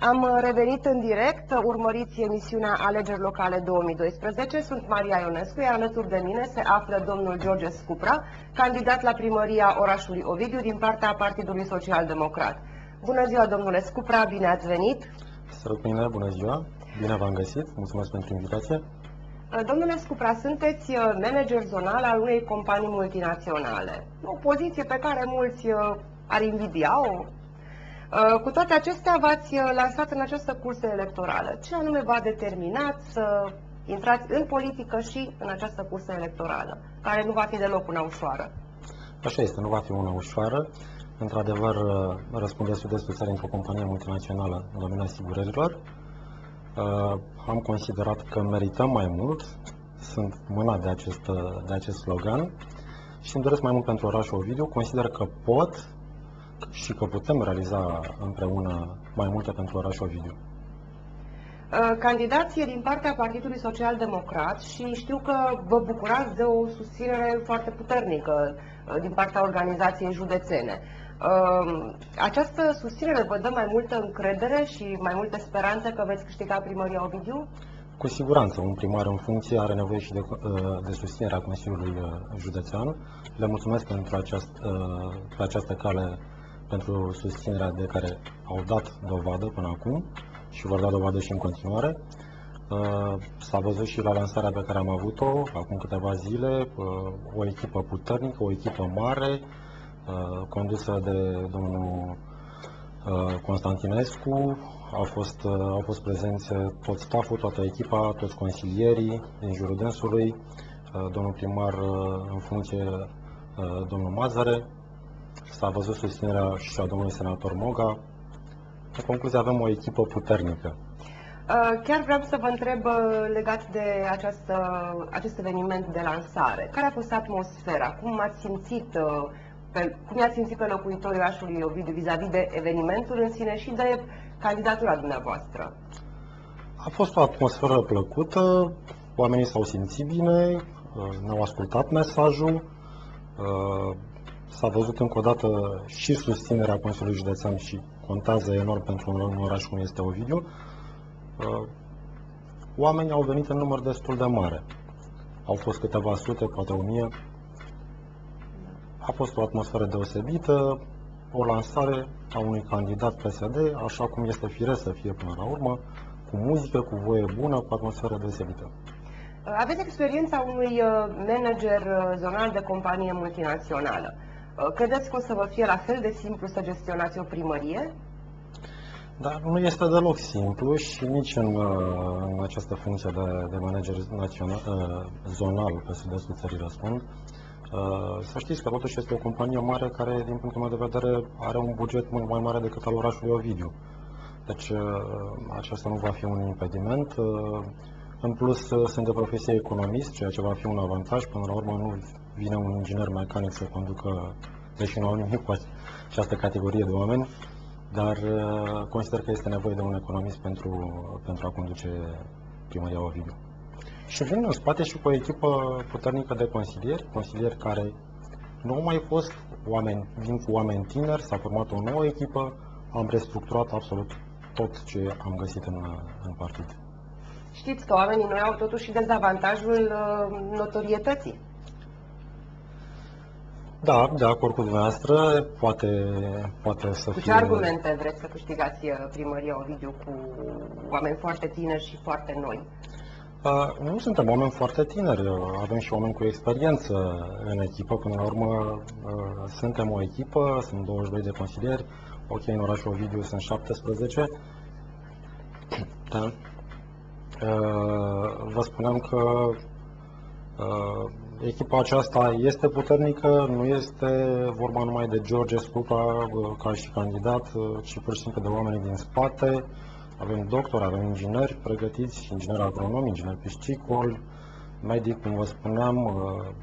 Am uh, revenit în direct, urmăriți emisiunea Alegeri Locale 2012. Sunt Maria Ionescu, iar alături de mine se află domnul George Scupra, candidat la primăria orașului Ovidiu din partea Partidului Social Democrat. Bună ziua, domnule Scupra, bine ați venit! Salut mine, bună ziua! Bine v-am găsit, mulțumesc pentru invitație. Uh, domnule Scupra, sunteți uh, manager zonal al unei companii multinaționale. O poziție pe care mulți ar invidia-o, Uh, cu toate acestea, v-ați uh, lansat în această cursă electorală. Ce anume v-a determinat să intrați în politică și în această cursă electorală, care nu va fi deloc una ușoară? Așa este, nu va fi una ușoară. Într-adevăr, uh, răspunde sud-estul țării într-o companie multinațională în domeniul asigurărilor. Am considerat că merităm mai mult, sunt mâna de acest, de acest slogan și îmi doresc mai mult pentru orașul Ovidiu. Consider că pot și că putem realiza împreună mai multe pentru orașul Ovidiu. Uh, candidație din partea Partidului Social Democrat și știu că vă bucurați de o susținere foarte puternică uh, din partea organizației județene. Uh, această susținere vă dă mai multă încredere și mai multă speranță că veți câștiga primăria Ovidiu? Cu siguranță, un primar în funcție are nevoie și de, de susținerea Consiliului Județean. Le mulțumesc pentru această, pe această cale pentru susținerea de care au dat dovadă până acum și vor da dovadă și în continuare. Uh, s-a văzut și la lansarea pe care am avut-o acum câteva zile, uh, o echipă puternică, o echipă mare, uh, condusă de domnul Constantinescu. Au fost, au fost prezenți tot staful, toată echipa, toți consilierii din jurul dânsului, domnul primar în funcție, domnul Mazare, S-a văzut susținerea și a domnului senator Moga. În concluzie, avem o echipă puternică. Uh, chiar vreau să vă întreb uh, legat de această, acest eveniment de lansare. Care a fost atmosfera? Cum ați simțit uh, pe, cum i-ați simțit pe locuitorii orașului Ovidiu vis-a-vis de evenimentul în sine și de candidatura dumneavoastră? A fost o atmosferă plăcută, oamenii s-au simțit bine, ne-au ascultat mesajul, S-a văzut încă o dată și susținerea Consiliului Județean și contează enorm pentru un oraș cum este Ovidiu. Uh, oamenii au venit în număr destul de mare. Au fost câteva sute, poate o mie. A fost o atmosferă deosebită, o lansare a unui candidat PSD, așa cum este firesc să fie până la urmă, cu muzică, cu voie bună, cu atmosferă deosebită. Aveți experiența unui uh, manager uh, zonal de companie multinațională. Uh, credeți că o să vă fie la fel de simplu să gestionați o primărie? Da, nu este deloc simplu și nici în, uh, în această funcție de, de manager național, uh, zonal pe sud-estul țării răspund. Să știți că totuși este o companie mare care, din punctul meu de vedere, are un buget mult mai mare decât al orașului Ovidiu. Deci acesta nu va fi un impediment. În plus, sunt de profesie economist, ceea ce va fi un avantaj. Până la urmă, nu vine un inginer mecanic să conducă, deși nu au nimic cu această categorie de oameni, dar uh, consider că este nevoie de un economist pentru, pentru a conduce primăria Ovidiu. Și vin în spate și cu o echipă puternică de consilieri, consilieri care nu au mai fost oameni, vin cu oameni tineri, s-a format o nouă echipă, am restructurat absolut tot ce am găsit în, în partid. Știți că oamenii noi au totuși dezavantajul uh, notorietății. Da, de acord cu dumneavoastră, poate, poate să cu fie... Cu ce argumente vreți să câștigați uh, primăria Ovidiu cu oameni foarte tineri și foarte noi? Uh, nu suntem oameni foarte tineri, avem și oameni cu experiență în echipă. Până la urmă, uh, suntem o echipă, sunt 22 de consilieri, ok, în orașul Ovidiu sunt 17. Da. Uh, vă spuneam că uh, echipa aceasta este puternică, nu este vorba numai de George Scupa uh, ca și candidat, uh, ci pur și simplu de oameni din spate. Avem doctori, avem ingineri pregătiți, ingineri agronomi, ingineri piscicoli, medic, cum vă spuneam, uh,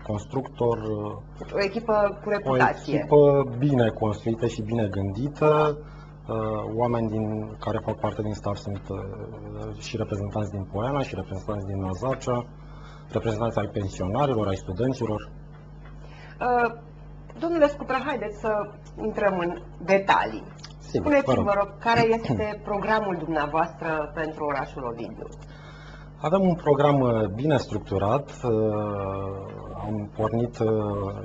constructor. O echipă cu reputație. O echipă bine construită și bine gândită. Oameni din, care fac parte din staff sunt și reprezentanți din Poiana și reprezentanți din Nazacea reprezentanți ai pensionarilor, ai studenților? Uh, domnule Scupra, haideți să intrăm în detalii. Sigur, vă Spuneți-mi, rog. vă rog, care este programul dumneavoastră pentru orașul Ovidiu? Avem un program uh, bine structurat. uh, Am pornit uh,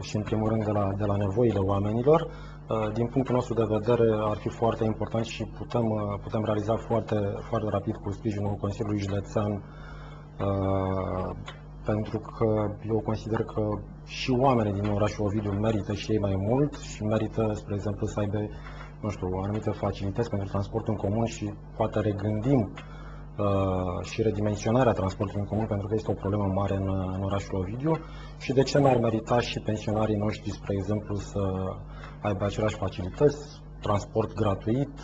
și în primul rând de la, de la nevoile oamenilor. Uh, Din punctul nostru de vedere ar fi foarte important și putem, uh, putem realiza foarte, foarte rapid cu sprijinul Consiliului Județean uh, pentru că eu consider că și oamenii din orașul Ovidiu merită și ei mai mult și merită, spre exemplu, să aibă, nu știu, anumite facilități pentru transportul în comun și poate regândim uh, și redimensionarea transportului în comun, pentru că este o problemă mare în, în orașul Ovidiu. Și de ce n-ar merita și pensionarii noștri, spre exemplu, să aibă aceleași facilități, transport gratuit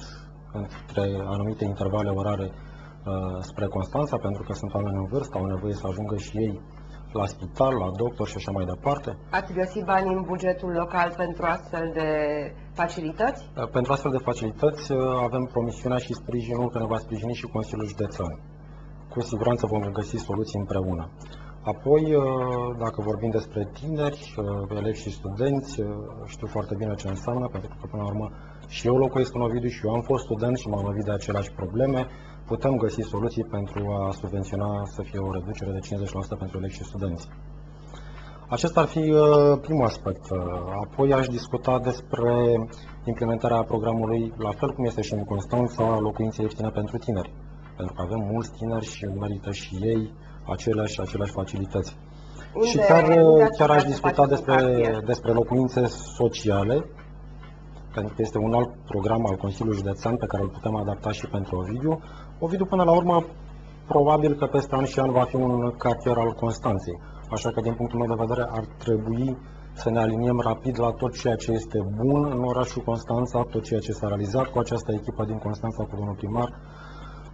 între anumite intervale orare uh, spre Constanța, pentru că sunt oameni în vârstă, au nevoie să ajungă și ei la spital, la doctor și așa mai departe. Ați găsit bani în bugetul local pentru astfel de facilități? Uh, Pentru astfel de facilități uh, avem promisiunea și sprijinul că ne va sprijini și Consiliul Județean. Cu siguranță vom găsi soluții împreună. Apoi, uh, dacă vorbim despre tineri, uh, elevi și studenți, uh, știu foarte bine ce înseamnă, pentru că până la urmă și eu locuiesc în Ovidiu și eu am fost student și m-am lovit de aceleași probleme. Putem găsi soluții pentru a subvenționa să fie o reducere de 50% pentru elevi și studenți. Acesta ar fi uh, primul aspect. Uh, Apoi aș discuta despre implementarea programului, la fel cum este și în Constanța, locuințe ieftine pentru tineri. Pentru că avem mulți tineri și merită și ei aceleași și aceleași facilități. Unde, și chiar, unde ați chiar putea aș să discuta faceți un despre, cartier? despre locuințe sociale, pentru că este un alt program al Consiliului Județean pe care îl putem adapta și pentru Ovidiu. Ovidiu, până la urmă, probabil că peste an și an va fi un cartier al Constanței. Așa că, din punctul meu de vedere, ar trebui să ne aliniem rapid la tot ceea ce este bun în orașul Constanța, tot ceea ce s-a realizat cu această echipă din Constanța, cu domnul primar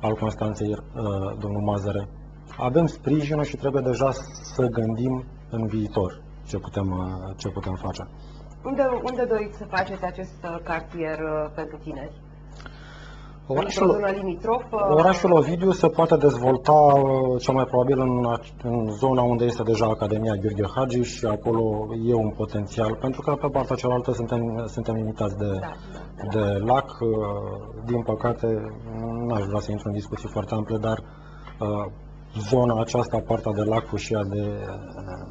al Constanței, uh, domnul Mazăre. Avem sprijinul și trebuie deja să gândim în viitor ce putem, uh, ce putem face. Unde, unde doriți să faceți acest uh, cartier uh, pentru tineri? Într-o Orașul, zonă limitrofă? Orașul Ovidiu se poate dezvolta uh, cel mai probabil în, ac- în zona unde este deja Academia Gheorghe Hagi și acolo e un potențial, pentru că pe partea cealaltă suntem, suntem limitați de, Da, da. de lac. Uh, Din păcate, n-aș vrea să intru în discuții foarte ample, dar uh, zona aceasta, partea de lac, fâșia de, uh,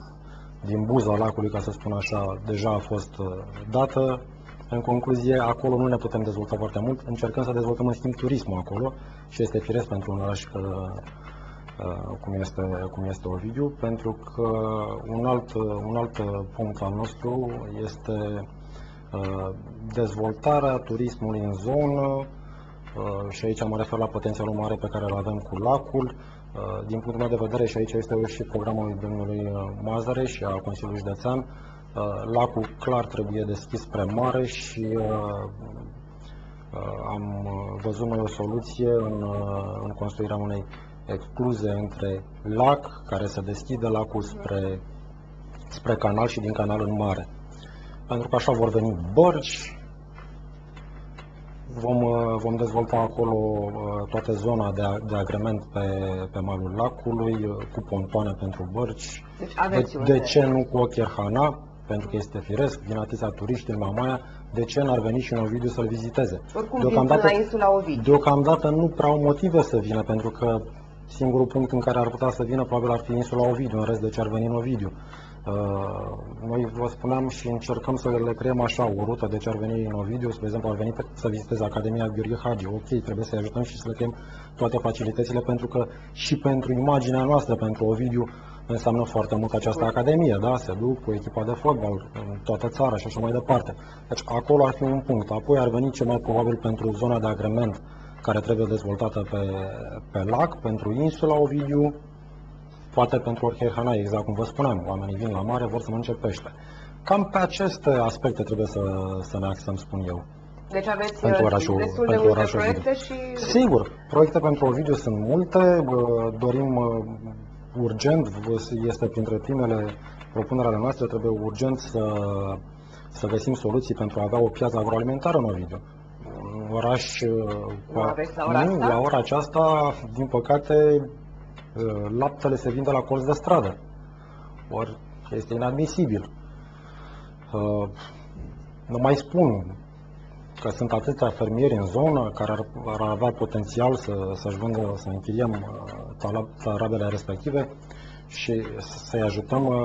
din buza lacului, ca să spun așa, deja a fost uh, dată. În concluzie, acolo nu ne putem dezvolta foarte mult. Încercăm să dezvoltăm în schimb turismul acolo și este firesc pentru un oraș uh, uh, cum este, cum este Ovidiu, pentru că un alt, un alt punct al nostru este uh, dezvoltarea turismului în zonă uh, și aici mă refer la potențialul mare pe care îl avem cu lacul. Uh, Din punctul meu de vedere și aici este și programul domnului uh, Mazăre și a Consiliului Județean, uh, lacul clar trebuie deschis spre mare și uh, uh, am uh, văzut noi o soluție în, uh, în construirea unei excluze între lac, care se deschide lacul spre, spre canal și din canal în mare. Pentru că așa vor veni bărci, vom, uh, vom dezvolta acolo uh, toată zona de, a- de agrement pe, pe malul lacului, uh, cu pontoane pentru bărci, Deci aveți de, unde. de ce nu cu Ocherhana? Pentru că este firesc, vin atâția turiști în Mamaia, de ce n-ar veni și în Ovidiu să-l viziteze? Oricum vin până la insula Ovidiu. deocamdată nu prea au motive să vină, pentru că singurul punct în care ar putea să vină probabil ar fi insula Ovidiu, în rest de ce ar veni în Ovidiu. Uh, Noi vă spuneam și încercăm să le creăm așa o rută de ce ar veni în Ovidiu, spre exemplu ar veni pe- să viziteze Academia Gheorghe Hagi, ok, trebuie să-i ajutăm și să le creăm toate facilitățile pentru că și pentru imaginea noastră, pentru Ovidiu, înseamnă foarte mult această academie, da? Se duc cu echipa de fotbal în toată țara și așa mai departe. Deci acolo ar fi un punct. Apoi ar veni cel mai probabil pentru zona de agrement care trebuie dezvoltată pe, pe lac, pentru insula Ovidiu, poate pentru Orchehanai, exact cum vă spuneam. Oamenii vin la mare, vor să mănânce pește. Cam pe aceste aspecte trebuie să, să ne axăm, spun eu. Deci aveți Pentru uh, orașul- destul de pentru multe orașul proiecte și Sigur, proiecte pentru Ovidiu sunt multe, bă, dorim uh, urgent, vă- este printre primele propuneri ale noastre, trebuie urgent să, să găsim soluții pentru a avea o piață agroalimentară în Ovidiu. Un oraș... uh, cu Nu a- aveți la ora nu, asta? la ora aceasta, din păcate, uh, laptele se vinde la colț de stradă. Ori este inadmisibil. Uh, Nu mai spun, că sunt atâția fermieri în zonă care ar, ar avea potențial să, să-și vândă, să închiriem uh, tarabele respective și să-i ajutăm, uh,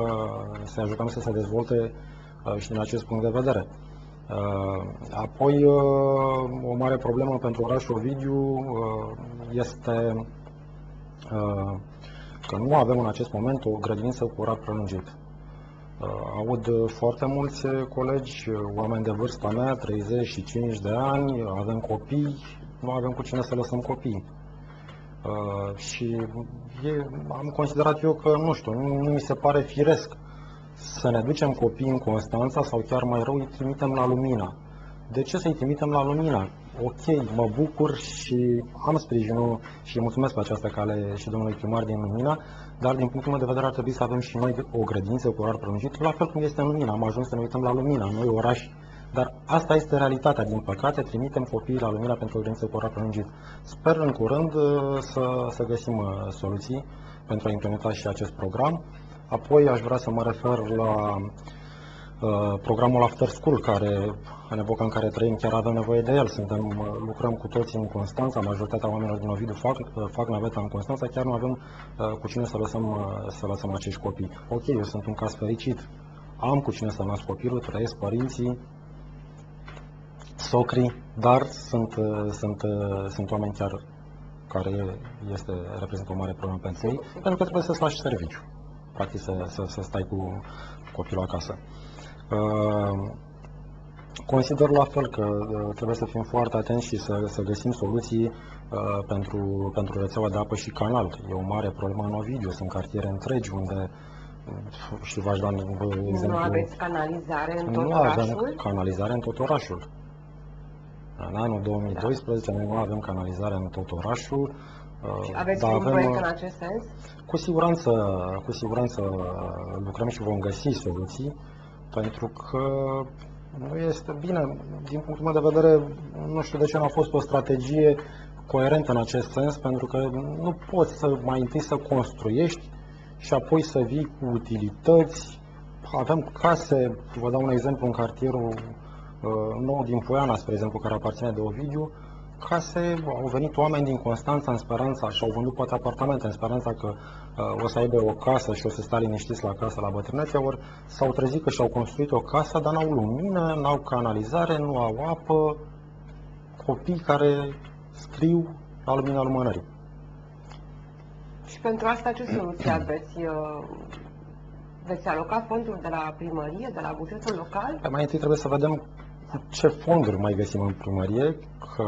să ajutăm să se dezvolte uh, și din acest punct de vedere. Apoi, o mare problemă pentru orașul Ovidiu este că nu avem în acest moment o grădiniță cu orar prelungit. Uh, aud foarte mulți colegi, oameni de vârsta mea, 35 de ani, avem copii, nu avem cu cine să lăsăm copii. Uh, și e, am considerat eu că, nu știu, nu, nu mi se pare firesc să ne ducem copiii în Constanța sau chiar mai rău îi trimitem la Lumina. De ce să-i trimitem la Lumina? Ok, mă bucur și am sprijinul și mulțumesc pe această cale și domnului primar din Lumina, dar din punctul meu de vedere ar trebui să avem și noi o grădință cu orar prelungit, la fel cum este în Lumina. Am ajuns să ne uităm la Lumina, noi oraș, dar asta este realitatea. Din păcate, trimitem copiii la Lumina pentru o grădință cu orar prelungit. Sper în curând uh, să, să găsim uh, soluții pentru a implementa și acest program. Apoi aș vrea să mă refer la Uh, programul After School, care în epoca în care trăim chiar avem nevoie de el. Suntem, uh, lucrăm cu toți în Constanța, majoritatea oamenilor din Ovidiu fac, uh, fac naveta în Constanța, chiar nu avem cu cine să lăsăm, să lăsăm acești copii. Ok, eu sunt un caz fericit, am cu cine să nasc copilul, trăiesc părinții, socrii, dar sunt, sunt, sunt oameni chiar care este, reprezintă o mare problemă pentru ei, pentru că trebuie să-ți lași serviciu, practic să, să, să stai cu copilul acasă. Uh, consider la fel că uh, trebuie să fim foarte atenți și să, să găsim soluții uh, pentru, pentru rețeaua de apă și canal. E o mare problemă în Ovidiu, sunt cartiere întregi unde și v-aș da exemplu... Nu aveți canalizare în tot nu orașul? Nu avem canalizare în tot orașul. În anul 2012 da. noi nu avem canalizare în tot orașul. Și aveți un avem, proiect în acest sens? Cu siguranță, cu siguranță lucrăm și vom găsi soluții pentru că nu este bine, din punctul meu de vedere, nu știu de ce nu a fost o strategie coerentă în acest sens, pentru că nu poți să mai întâi să construiești și apoi să vii cu utilități. Avem case, vă dau un exemplu, în cartierul uh, nou din Poiana, spre exemplu, care aparține de Ovidiu, case, au venit oameni din Constanța în speranța și au vândut poate apartamente în speranța că uh, o să aibă o casă și o să stea liniștiți la casă la bătrânețe, ori s-au trezit că și-au construit o casă, dar n-au lumină, n-au canalizare, nu au apă, copii care scriu la lumina lumânării. Și pentru asta ce soluție aveți? Uh, veți aloca fonduri de la primărie, de la bugetul local? Mai întâi trebuie să vedem ce fonduri mai găsim în primărie, că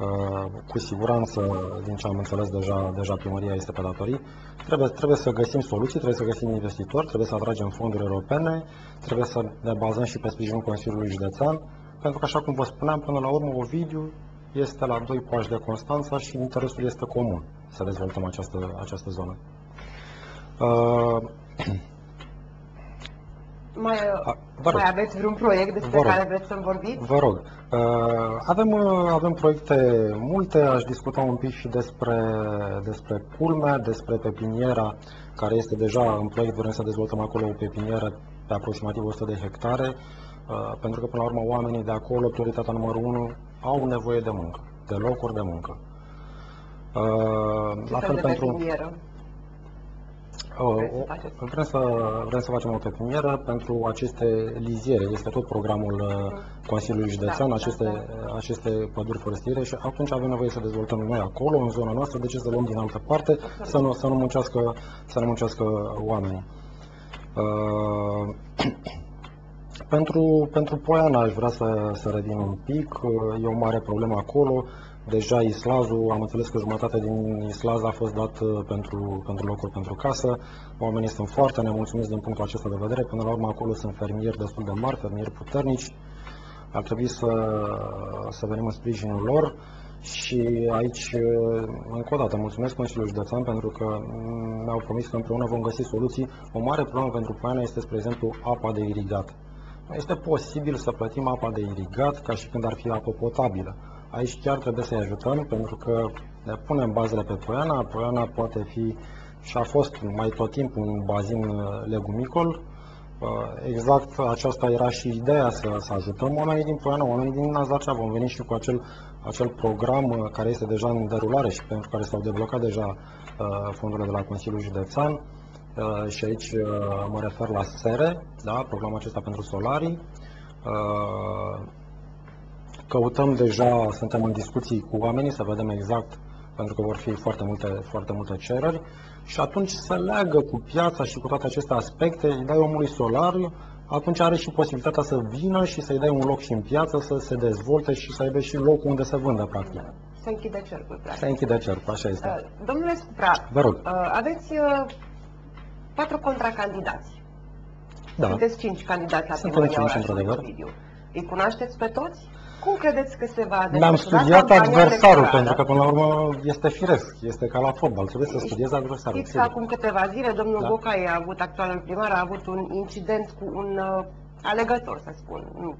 uh, cu siguranță, din ce am înțeles deja, deja primăria este pe datorii, trebuie, trebuie să găsim soluții, trebuie să găsim investitori, trebuie să atragem fonduri europene, trebuie să ne bazăm și pe sprijinul Consiliului Județean, pentru că, așa cum vă spuneam, până la urmă, Ovidiu este la doi pași de Constanța și interesul este comun să dezvoltăm această, această zonă. Uh, mai, A, mai aveți vreun proiect despre care vreți să-mi vorbiți? Vă rog. Uh, avem, uh, avem proiecte multe, aș discuta un pic și despre, despre culmea, despre pepiniera, care este deja în proiect, vrem să dezvoltăm acolo o pepinieră pe aproximativ 100 de hectare, uh, pentru că, până la urmă, oamenii de acolo, prioritatea numărul 1, au nevoie de muncă, de locuri de muncă. Ce la fel pentru... Pepinieră? O, vrem, să, vrem să facem o pepinieră pentru aceste liziere. Este tot programul uh, Consiliului Județean, da, aceste, da. aceste păduri forestiere și atunci avem nevoie să dezvoltăm noi acolo, în zona noastră, de ce să luăm din altă parte, să nu, să nu, muncească, să nu muncească oamenii. Uh, pentru, pentru Poiana aș vrea să, să revin un pic, uh, e o mare problemă acolo. Deja Islazul, am înțeles că jumătate din Islaz a fost dat uh, pentru, pentru locuri pentru casă. Oamenii sunt foarte nemulțumiți din punctul acesta de vedere. Până la urmă acolo sunt fermieri destul de mari, fermieri puternici. Ar trebui să, să venim în sprijinul lor. Și aici, uh, încă o dată, mulțumesc Consiliul Județean pentru că mi-au promis că împreună vom găsi soluții. O mare problemă pentru Poiana este, spre exemplu, apa de irigat. Este posibil să plătim apa de irigat ca și când ar fi apă potabilă aici chiar trebuie să-i ajutăm pentru că ne punem bazele pe Poiana. Poiana poate fi și a fost mai tot timpul un bazin uh, legumicol. Uh, Exact aceasta era și ideea, să, să ajutăm oamenii din Poiana, oamenii din Nazarcea. Vom veni și cu acel, acel program uh, care este deja în derulare și pentru care s-au deblocat deja uh, fondurile de la Consiliul Județean. Uh, Și aici uh, mă refer la SERE, da, programul acesta pentru solarii. Uh, Căutăm deja, suntem în discuții cu oamenii să vedem exact, pentru că vor fi foarte multe, foarte multe cereri și atunci să leagă cu piața și cu toate aceste aspecte, îi dai omului solariu, atunci are și posibilitatea să vină și să-i dai un loc și în piață, să se dezvolte și să aibă și locul unde să vândă, practic. Se închide cercul, Se practic. închide cercul, așa este. Uh, Domnule Supra, Vă rog. uh, aveți uh, patru contracandidați. Da. Sunteți cinci candidați la Suntem primăria cinci, orașului într-adevăr. Ovidiu. Îi cunoașteți pe toți? Cum credeți că se va Mi-am desfășura studiat campania adversarul, electorală? pentru că până la urmă este firesc, este ca la fotbal, trebuie să studiezi adversarul. Știți că sigur. acum câteva zile domnul Da. Bocai a avut, actualul primar, a avut un incident cu un uh, alegător, să spun. Nu.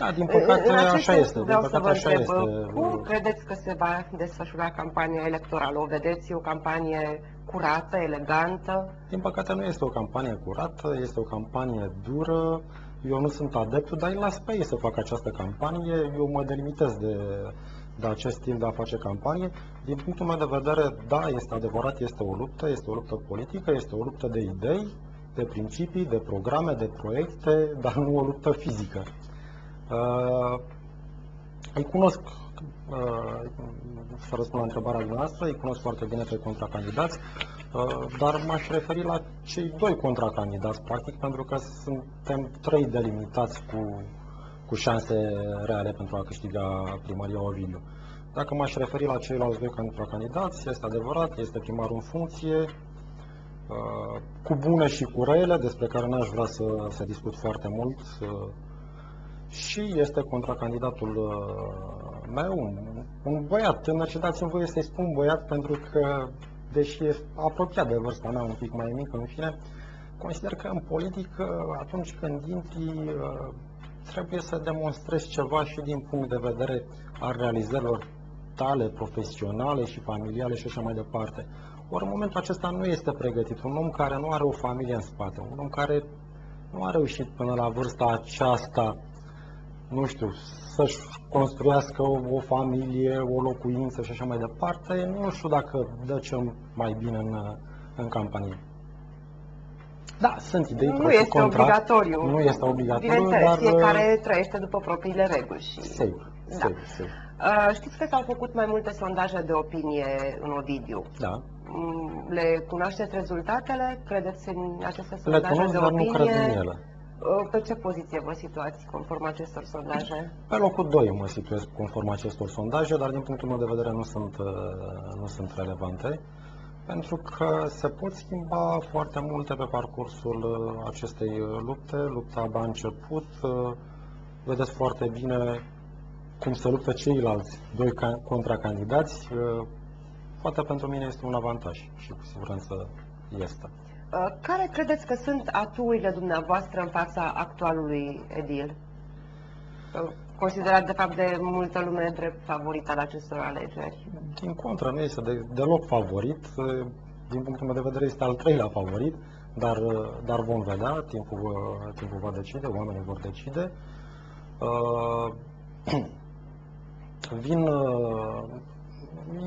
Da, din păcate în acest așa sens este, din vreau să păcate vă așa întreb, este. cum credeți că se va desfășura campania electorală? O vedeți o campanie curată, elegantă? Din păcate nu este o campanie curată, este o campanie dură. Eu nu sunt adeptul, dar îi las pe ei să facă această campanie. Eu mă delimitez de, de acest timp de a face campanie. Din punctul meu de vedere, da, este adevărat, este o luptă, este o luptă politică, este o luptă de idei, de principii, de programe, de proiecte, dar nu o luptă fizică. Uh, îi cunosc, uh, să răspund la întrebarea dumneavoastră, îi cunosc foarte bine pe contracandidați, uh, dar m-aș referi la cei doi contracandidați, practic, pentru că suntem trei delimitați cu, cu șanse reale pentru a câștiga primăria Ovidiu. Dacă m-aș referi la ceilalți doi contracandidați, este adevărat, este primarul în funcție, uh, cu bune și cu rele, despre care n-aș vrea să, să discut foarte mult, uh, și este contracandidatul uh, meu, un, un băiat tânăr și dați-mi voie să-i spun băiat pentru că, deși e apropiat de vârsta mea, un pic mai mică, în fine, consider că în politică, atunci când intri, uh, trebuie să demonstrezi ceva și din punct de vedere al realizărilor tale profesionale și familiale și așa mai departe. Ori în momentul acesta nu este pregătit. Un om care nu are o familie în spate, un om care nu a reușit până la vârsta aceasta nu știu, să-și construiască o, o familie, o locuință și așa mai departe, nu știu dacă dă cel mai bine în, în campanie. Da, sunt idei nu pro și este contra. obligatoriu. Nu este obligatoriu, Bineînțeles, dar... fiecare trăiește după propriile reguli. Și... Sigur, Da. sigur, sigur. Uh, știți că s-au făcut mai multe sondaje de opinie în Ovidiu. Da. Mm, Le cunoașteți rezultatele? Credeți în aceste Le sondaje cunosc, de dar nu opinie? cred în ele. Uh, Pe ce poziție vă situați conform acestor sondaje? Pe locul 2 mă situez conform acestor sondaje, dar din punctul meu de vedere nu sunt, uh, nu sunt relevante, pentru că se pot schimba foarte multe pe parcursul uh, acestei uh, lupte. Lupta abia a început, uh, vedeți foarte bine cum se luptă ceilalți doi ca- contracandidați. Uh, Poate pentru mine este un avantaj și cu siguranță este. Uh, Care credeți că sunt aturile dumneavoastră în fața actualului edil? Uh, Considerat, de fapt, de multă lume drept favorit al acestor alegeri. Din contră, nu este de, deloc favorit. Din punctul meu de vedere este al treilea favorit, dar, dar vom vedea, timpul, va- timpul va decide, oamenii vor decide. Uh, Vin, uh,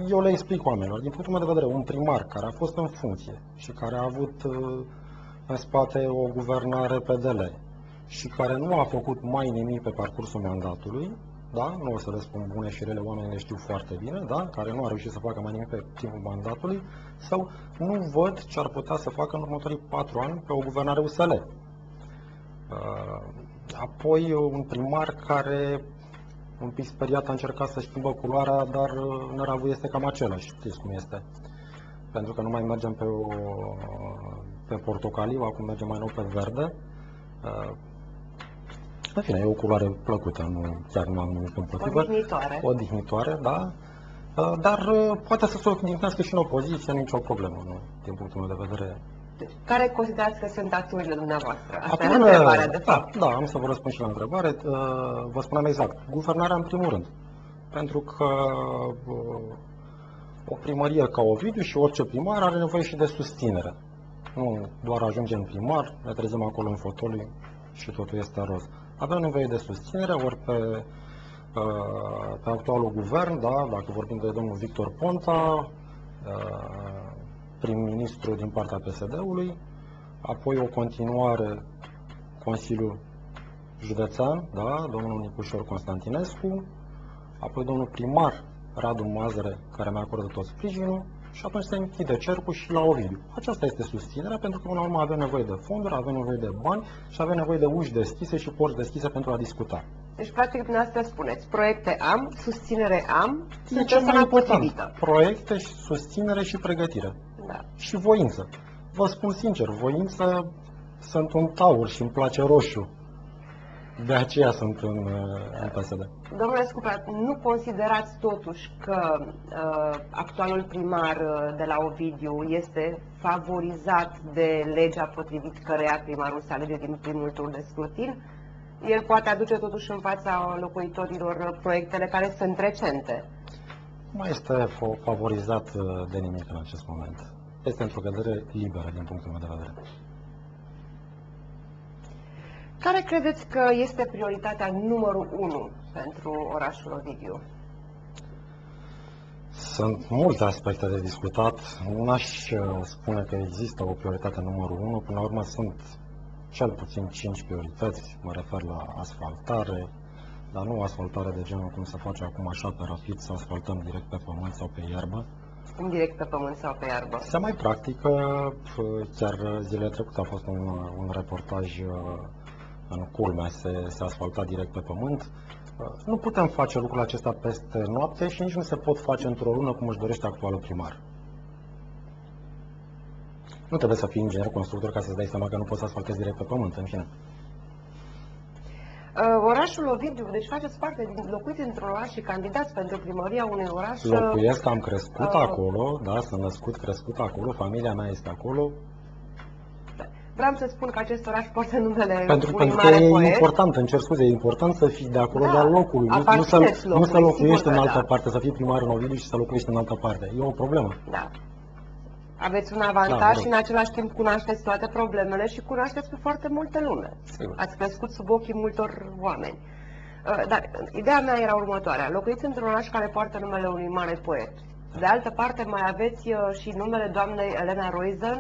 eu le explic oamenilor, din punctul meu de vedere, un primar care a fost în funcție și care a avut uh, în spate o guvernare PDL și care nu a făcut mai nimic pe parcursul mandatului, da? nu o să le spun bune și rele, oamenii le știu foarte bine, da? care nu a reușit să facă mai nimic pe timpul mandatului, sau nu văd ce ar putea să facă în următorii patru ani pe o guvernare USL. Uh, Apoi un primar care un pic speriat a încercat să schimbă culoarea, dar uh, năravul este cam același, știți cum este. Pentru că nu mai mergem pe, o, pe portocaliu, acum mergem mai nou pe verde. Uh, În fine, e o culoare plăcută, nu, chiar nu am nimic împotrivă. Odihnitoare. Odihnitoare, da. Uh, Dar uh, poate să se odihnească și în opoziție, nicio problemă, nu, din punctul meu de vedere. Deci, Care considerați că sunt aturile dumneavoastră? Asta e Acum, întrebarea, de da, fapt. da, am să vă răspund și la întrebare. Uh, Vă spuneam exact. Guvernarea în primul rând. Pentru că uh, o primărie ca Ovidiu și orice primar are nevoie și de susținere. Nu doar ajungem primar, ne trezim acolo în fotoliu și totul este roz. Avem nevoie de susținere, ori pe, uh, pe actualul guvern, da, dacă vorbim de domnul Victor Ponta, uh, prim-ministru din partea PSD-ului, apoi o continuare Consiliul Județean, da, domnul Nicușor Constantinescu, apoi domnul primar Radu Mazăre, care mi-a acordat tot sprijinul, și atunci se închide cercul și la Ovidiu. Aceasta este susținerea, pentru că până la urmă avem nevoie de fonduri, avem nevoie de bani și avem nevoie de uși deschise și porți deschise pentru a discuta. Deci, practic, dumneavoastră spuneți, proiecte am, susținere am, E sunt cel mai persoana important. potrivită. Proiecte, și susținere și pregătire. Da. Și voință. Vă spun sincer, voință sunt un taur și îmi place roșu. De aceea sunt în, uh, în PSD. Domnule Scupra, nu considerați totuși că uh, actualul primar uh, de la Ovidiu este favorizat de legea potrivit căreia primarul se alege din primul tur de scrutin? El poate aduce totuși în fața locuitorilor uh, proiectele care sunt recente. Nu mai este fo- favorizat uh, de nimic în acest moment. Este într-o cădere liberă din punctul meu de vedere. Care credeți că este prioritatea numărul 1 pentru orașul Ovidiu? Sunt multe aspecte de discutat. N-aș uh, spune că există o prioritate numărul 1. Până la urmă sunt cel puțin 5 priorități. Mă refer la asfaltare, dar nu asfaltare de genul cum se face acum așa pe rapid, să asfaltăm direct pe pământ sau pe iarbă. Cum direct pe pământ sau pe iarbă? Se mai practică, uh, chiar zilele trecute a fost un, uh, un reportaj uh, în culmea, se, se asfalta direct pe pământ. Uh, Nu putem face lucrul acesta peste noapte și nici nu se pot face într-o lună cum își dorește actualul primar. Nu trebuie să fii inginer constructor ca să-ți dai seama că nu poți să asfaltezi direct pe pământ, în fine. Uh, orașul Ovidiu, deci faceți parte din locuiți într-un oraș și candidați pentru primăria unui oraș. uh, Locuiesc, am crescut uh, acolo, da, sunt născut, crescut acolo, familia mea este acolo, Vreau să spun că acest oraș poartă numele Pentru, unui pentru că mare e poet. important, îmi cer scuze, e important să fii de acolo Da, de-a locului, nu, nu, să, aparțineți nu să locului, locuiești sigur în că altă da. parte, să fii primar în Ovidiu și să locuiești în altă parte. E o problemă. Da. Aveți un avantaj Da, mă rog. și în același timp cunoașteți toate problemele și cunoașteți pe foarte multă lume. Sigur. Ați crescut sub ochii multor oameni. Uh, Dar ideea mea era următoarea. Locuiți într-un oraș care poartă numele unui mare poet. De altă parte, mai aveți uh, și numele doamnei Elena Roizen,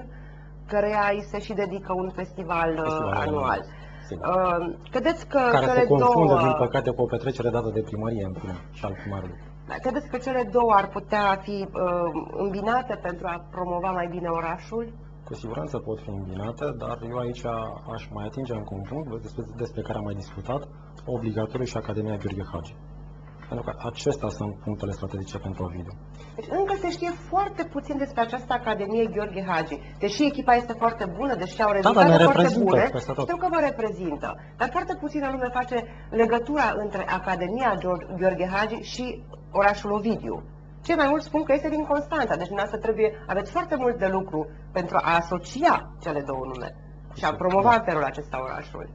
căreia îi se și dedică un festival, uh, Festivalul anual. anual, sigur. Uh, Credeți că Care cele se confundă, două... din păcate, cu o petrecere dată de primărie în fine și al primarului. Da, Credeți că cele două ar putea fi uh, îmbinate pentru a promova mai bine orașul? Cu siguranță pot fi îmbinate, dar eu aici aș mai atinge încă un punct despre, despre care am mai discutat, obligatoriu și Academia Gheorghe Hagi. Pentru că acestea sunt punctele strategice pentru Ovidiu. Deci încă se știe foarte puțin despre această Academie Gheorghe Hagi. Deși echipa este foarte bună, deși au rezultate dar ne foarte reprezintă bune, peste tot. știu că vă reprezintă. Dar foarte puțină lume face legătura între Academia Geor- Gheorghe Hagi și orașul Ovidiu. Cei mai mulți spun că este din Constanța, deci dumneavoastră trebuie, aveți foarte mult de lucru pentru a asocia cele două nume și a promova în felul acesta orașul.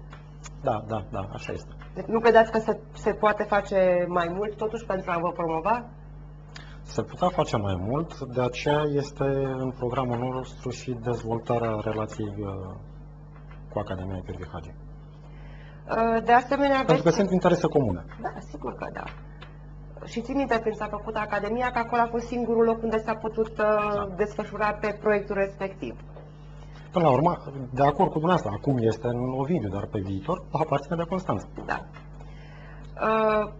Da, da, da, așa este. Deci nu credeți că se, se poate face mai mult totuși pentru a vă promova? Se putea face mai mult, de aceea este în programul nostru și dezvoltarea relației uh, cu Academia Gheorghe Hagi. Uh, De asemenea, Pentru că aveți... sunt interese comune. Da, sigur că da. Și țin minte când s-a făcut Academia, că acolo a fost singurul loc unde s-a putut uh, Da. desfășura pe proiectul respectiv. Până la urmă, de acord cu dumneavoastră, acum este în Ovidiu, dar pe viitor va aparține de Constanța. Da. Uh,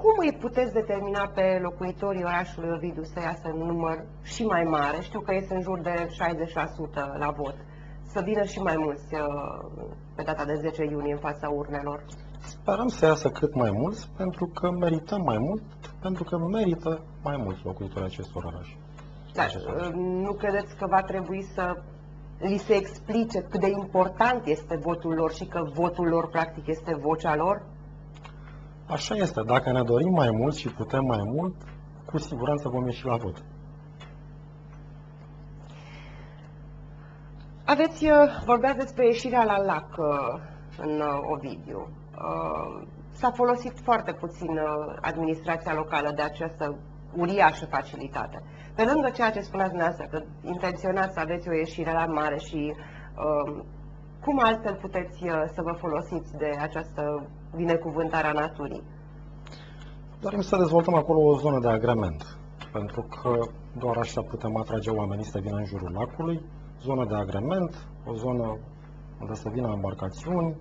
cum îi puteți determina pe locuitorii orașului Ovidiu să iasă în număr și mai mare? Știu că este în jur de 60% la vot. Să vină și mai mulți uh, pe data de 10 iunie în fața urnelor. Sperăm să iasă cât mai mulți, pentru că merităm mai mult, pentru că merită mai mulți locuitorii acestor orașe. Dar Acest oraș. uh, nu credeți că va trebui să li se explice cât de important este votul lor și că votul lor practic este vocea lor? Așa este, dacă ne dorim mai mult și putem mai mult, cu siguranță vom ieși la vot. Aveți, uh, vorbeați despre ieșirea la lac uh, în uh, Ovidiu. Uh, S-a folosit foarte puțin uh, administrația locală de această uriașă facilitate. Pe lângă ceea ce spuneați dumneavoastră, că intenționați să aveți o ieșire la mare și uh, cum altfel puteți uh, să vă folosiți de această binecuvântare a naturii? Dorim să dezvoltăm acolo o zonă de agrement, pentru că doar așa putem atrage oamenii să vină în jurul lacului, zonă de agrement, o zonă unde să vină embarcațiuni,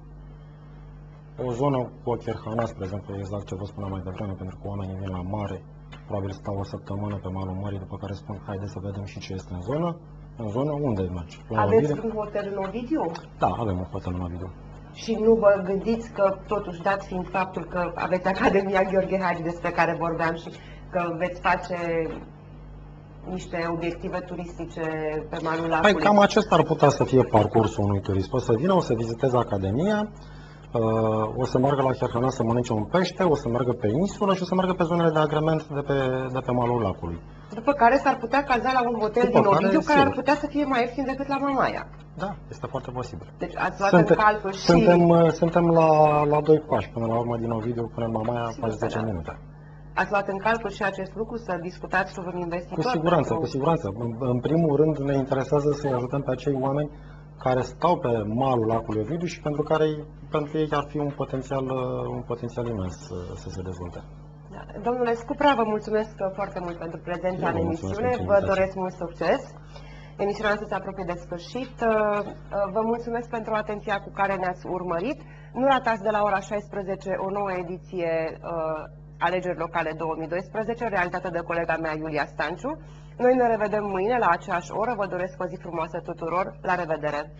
o zonă cu ocherhana, spre exemplu, exact ce vă spuneam mai devreme, pentru că oamenii vin la mare, probabil stau o săptămână pe malul mării, după care spun, haide să vedem și ce este în zonă. În zonă unde mergi? La Aveți Ovidiu? un hotel în Ovidiu? Da, avem un hotel în Ovidiu. Și nu vă gândiți că, totuși, dat fiind faptul că aveți Academia Gheorghe Hagi despre care vorbeam și că veți face niște obiective turistice pe malul lacului. Păi cam acesta ar putea să fie parcursul unui turist. O să vină, o să viziteze Academia, uh, o să meargă la Herhana să mănânce un pește, o să meargă pe insulă și o să meargă pe zonele de agrement de pe, de pe malul lacului. După care s-ar putea caza la un hotel După din Ovidiu care, care ar putea să fie mai ieftin decât la Mamaia. Da, este foarte posibil. Deci ați luat Sunte, în calcul și... Suntem, uh, suntem la, la doi pași, până la urmă din Ovidiu până în Mamaia, faci 10 minute. Ați luat în calcul și acest lucru, să discutați cu un investitor? Cu siguranță, pentru... cu siguranță. În, în primul rând ne interesează să-i ajutăm pe acei oameni care stau pe malul lacului Ovidiu și pentru care pentru ei ar fi un potențial, un potențial imens să, să se dezvolte. Da. Domnule Scupra, vă mulțumesc foarte mult pentru prezența în emisiune, vă doresc mult succes. Emisiunea noastră se apropie de sfârșit. Vă mulțumesc pentru atenția cu care ne-ați urmărit. Nu ratați de la ora 16 o nouă ediție alegeri locale 2012, realizată de colega mea Iulia Stanciu. Noi ne revedem mâine la aceeași oră. Vă doresc o zi frumoasă tuturor. La revedere!